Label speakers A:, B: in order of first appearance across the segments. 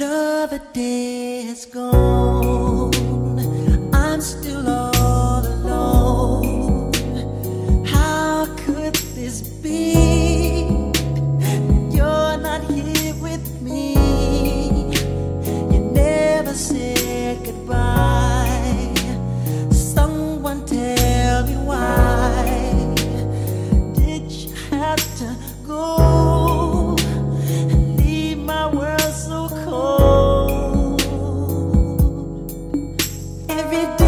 A: Another day has gone. I'm still. every day.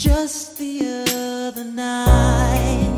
A: Just the other night.